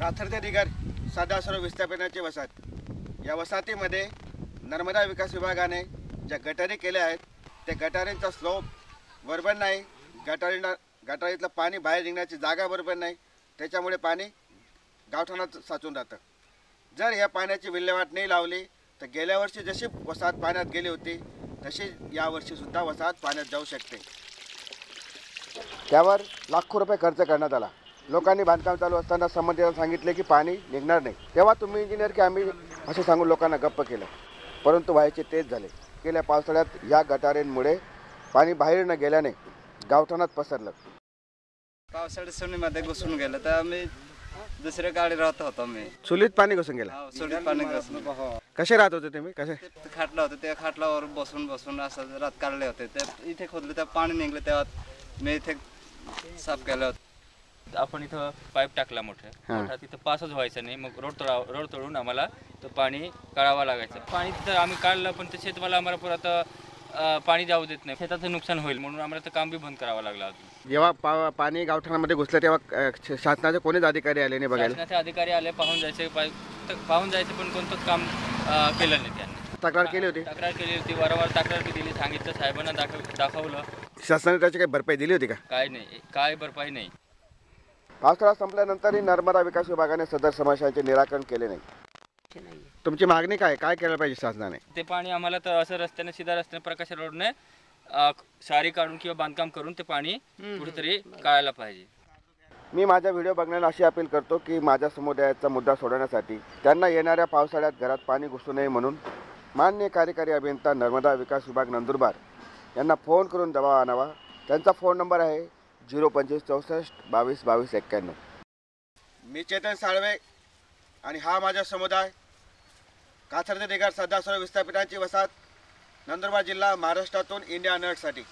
काथर दिगर सदासरो विस्थापनाची वसाहत. या वसाहतीमध्ये नर्मदा विकास विभागाने ज्या गटारी केल्या आहेत त्या गटारींचा स्लोप बरोबर नाही. गटारींना गटारीतलं पाणी बाहेर निघण्याची जागा बरोबर नाही. त्याच्यामुळे पाणी गावठाणात साचून राहतं. जर या पाण्याची विल्हेवाट नाही लावली तर गेल्या वर्षी जशी वसाहत पाण्यात गेली होती तशी यावर्षीसुद्धा वसाहत पाण्यात जाऊ शकते. त्यावर लाखो रुपये खर्च करण्यात आला. लोकांनी बांधकाम चालू असताना संबंधितांना सांगितले की पाणी निघणार नाही. तेव्हा तुम्ही इंजिनियर की आम्ही असं सांगून लोकांना गप्प केलं. परंतु व्हायचे तेच झाले. गेल्या पावसाळ्यात या गटारींमुळे पाणी बाहेर न गेल्याने गावठाणात पसरलं. पावसाळ्यात सुनीमध्ये घुसून गेलं तर आम्ही दुसऱ्या गाडी राहत होतो मी चुलीत पाणी घुसून गेलं? हो, सुनीत पाणी घुसून कसे राहत होते तुम्ही? कसे? खाटलं होतं त्या खाटलावर बसून बसून असं रात काढले होते. ते इथे खोदले तेव्हा पाणी निघलं तेव्हा मी इथे साफ केलं होतं. आपण इथं पाईप टाकला मोठा. मोठा तिथं पासच व्हायचं नाही. मग रोड तोडा रोड तोडून आम्हाला तो पाणी काढावं लागायचं. पाणी तिथं आम्ही काढलं पण ते शेतमाला आम्हाला परत अं, पाणी जाऊ देत नाही. शेताचं नुकसान होईल म्हणून आम्हाला ते काम बी बंद करावं लागलं अजून. जेव्हा पा पाणी गावठाणामध्ये घुसलं तेव्हा अ, श- शासनाचे कोणीच अधिकारी आले नाही बघायला? शासनाचे अधिकारी आले पाहून जायचे पाय- तर पाहून जायचं पण कोणतंच काम अं, केलं नाही त्यांनी. तक्रार केली होती? तक्रार केली होती वारंवार तक्रार बी दिली सांगितलं साहेबांना दाखव दाखवलं. शासनाने त्याची काही भरपाई दिली होती का? काय नाही काय भरपाई नाही. पावसाळा संपल्यानंतरही नर्मदा विकास विभागाने सदर समस्यांचे निराकरण केले नाही. तुमची मागणी काय? काय केलं पाहिजे शासनाने? ते पाणी आम्हाला तर असं रस्त्याने सीधा रस्त्याने प्रकाश रोडने सारी काढून किंवा बांधकाम करून ते पाणी कुठेतरी काढायला पाहिजे. मी माझा व्हिडिओ बघण्याला अशी अपील करतो की माझ्या समुदायाचा मुद्दा सोडवण्यासाठी त्यांना येणाऱ्या पावसाळ्यात घरात पाणी घुसू नये म्हणून मान्य कार्यकारी अभियंता नर्मदा विकास विभाग नंदुरबार यांना फोन करून दबाव आणावा. त्यांचा फोन नंबर आहे झिरो पंचवीस चौसष्ट बावीस बावीस एक्क्याण्णव. मी चेतन साळवे आणि हा माझा समुदाय. काथर्दे निघार सदासर सध्या सर्व विस्थापितांची वसाहत नंदुरबार जिल्हा महाराष्ट्रातून इंडिया नटसाठी.